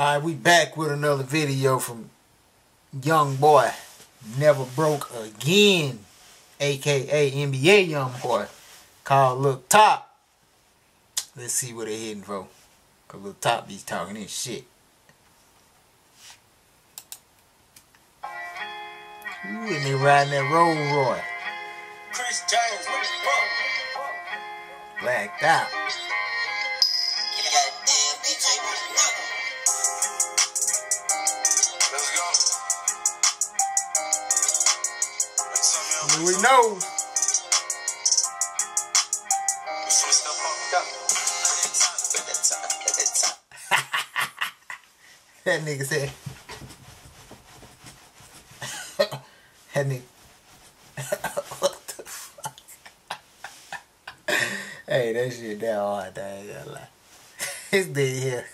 Alright, we back with another video from Young Boy. Never Broke Again. AKA NBA Young Boy. Called Lil Top. Let's see what they're hitting for. Cause Lil Top be talking this shit. Ooh, and they riding that Rolls Royce. Chris what the fuck? Blacked out. We know. That that. That nigga said. that nigga. what the fuck? hey, that shit that hard, I ain't gonna lie. This nigga here.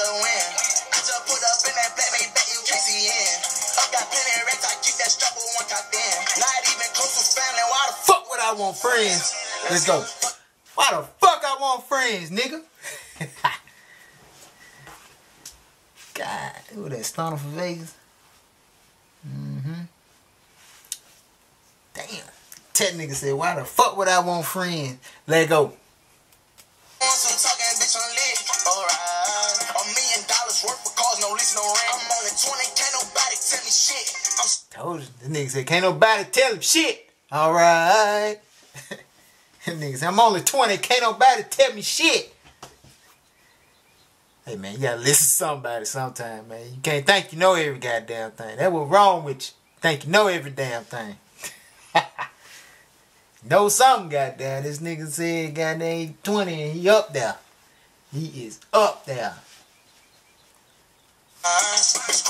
The win. I just put up in that black made bet you can't see in. I got plenty racks, I keep that with one cop in. Not even close to family, why the Fuck what I want friends. Let's go. Why the fuck I want friends, nigga? God, who that stunner for Vegas? Mm-hmm. Damn. That nigga said, why the fuck would I want friends? Let go. Told you. This nigga said, can't nobody tell him shit. All right. nigga said, I'm only 20. Can't nobody tell me shit. Hey, man, you gotta listen to somebody sometime, man. You can't think you know every goddamn thing. That was wrong with you. Think you know every damn thing. know something, goddamn. This nigga said, goddamn, he 20 and he up there. He is up there. Bitch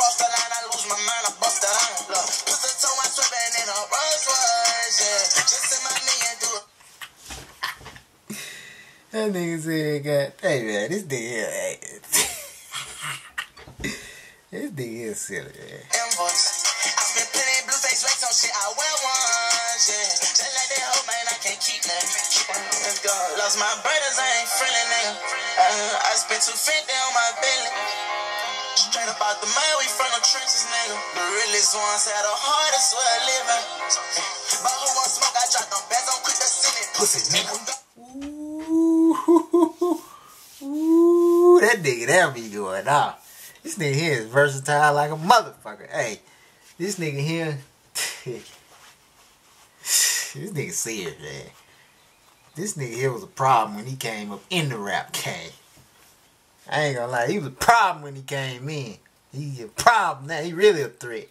That nigga said, God, hey man, this nigga hey. this nigga here silly, man. Lost my brothers, I ain't friendly, nigga. Uh, I spent 250 on my belly. Straight up out the we from the trenches, nigga. The realest ones had the hardest way of living. But who want smoke? I dropped them I'm quick to send it. Pussy nigga. Ooh, ooh, that nigga there be going off. This nigga here is versatile like a motherfucker. Hey, this nigga here, this nigga serious, man. This nigga here was a problem when he came up in the rap game. I ain't gonna lie, he was a problem when he came in. He a problem now. He really a threat.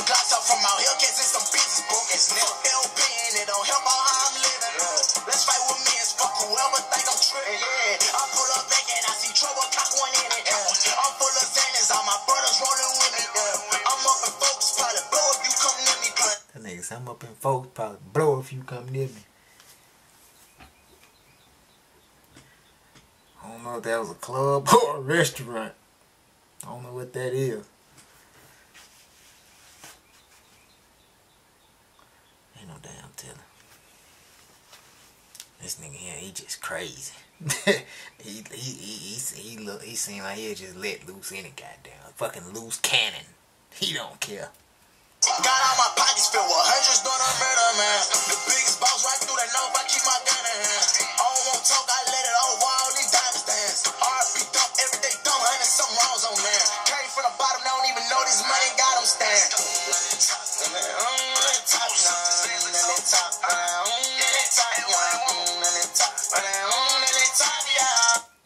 Blocks up from out here, catching some bitches broke as nigga. LB and it don't help out how I'm living. Let's fight with me and fuck whoever think I'm tripping. Yeah, I pull up back I see trouble, cock one in it. Yeah. I'm full of sadness, all my brothers rolling with me. Yeah. I'm up in focus, probably blow if you come near me. But That nigga I'm up in folks, probably blow if you come near me. I don't know if that was a club or a restaurant. I don't know what that is. Ain't no damn telling. This nigga here, he just crazy. he he he he he, look, he seem like he'll just let loose any goddamn fucking loose cannon. He don't care. got all my pockets filled with hundreds doing a murder, man. The biggest boss right through I keep my gun in hand. I don't want talk, I let it all while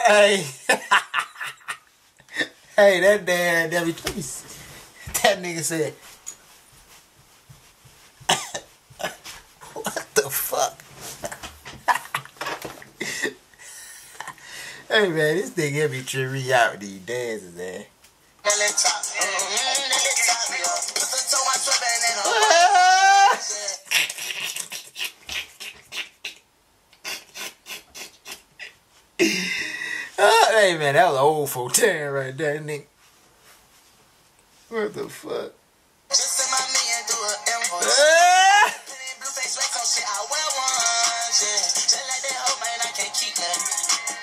Hey, hey, that damn let me that nigga said, "What the fuck?" hey man, this nigga be tripping me out these dances, man. Uh, hey man, that was old folk tearing right there, nigga. What the fuck? Just send my man do an invoice. Uh. Blue face like some shit, I wear one. Yeah. Just that hoe, man, I can't keep none.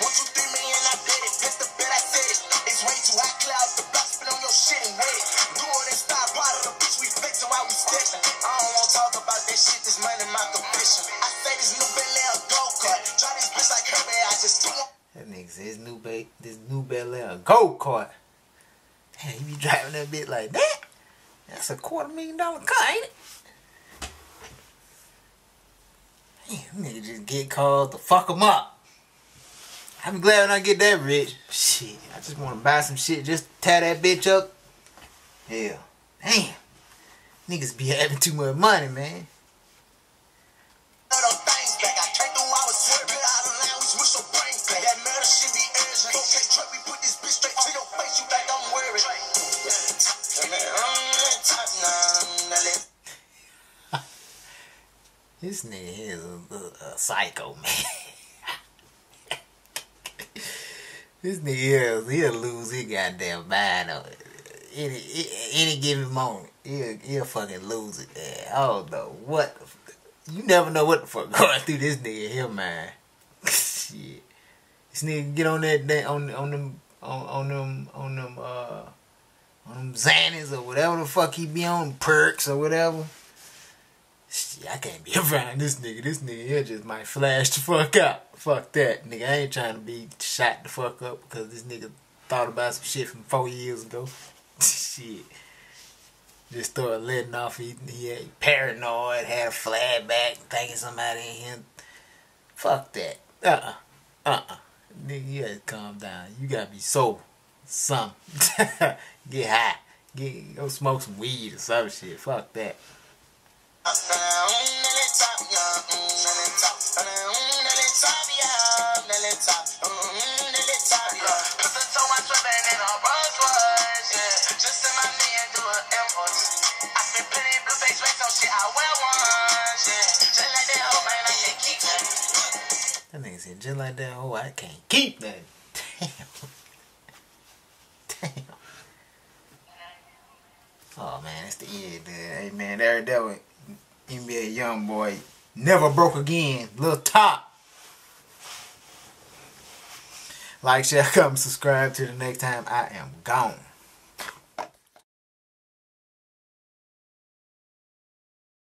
One, two, three million, I bet it. That's the bet I said it. It's way too cloud. The block spin on your shit and it. Do all that style part of the bitch we while we. I don't wanna talk about that shit, this money my. I say this new go this bitch like her, man, I just do that nigga said his new ba- this new Bel Air go kart. Damn, he be driving that bit like that. That's a quarter million dollar car, ain't it? Damn, nigga just get called to fuck him up. I'm glad when I get that rich. Shit, I just want to buy some shit just tie that bitch up. Hell, damn. Niggas be having too much money, man. This nigga is a, a, psycho, man. this nigga here, he'll lose his goddamn mind on it. Any, any given moment. He'll, he'll fucking lose it, man. I don't know what the You never know what the fuck going through this nigga here, man. Shit. This nigga get on that, that on, on them, on, on them, on them, uh, on them Xannies or whatever the fuck he be on, perks or whatever. Shit, I can't be around this nigga. This nigga here just might flash the fuck out. Fuck that. Nigga, I ain't trying to be shot the fuck up because this nigga thought about some shit from four years ago. shit. Just started letting off. He, he had paranoid, had a flashback, thinking somebody in here. Fuck that. Uh-uh. Uh-uh. Nigga, you gotta calm down. You gotta be sober. Some. Get high. Get, go smoke some weed or some shit. Fuck that. That nigga said, just like that, oh, I can't keep that. Damn. Damn. Oh, man, that's the end, dude. Hey, man, there, that was NBA young boy. Never broke again. Little top. Like, share, comment, subscribe. Till the next time, I am gone.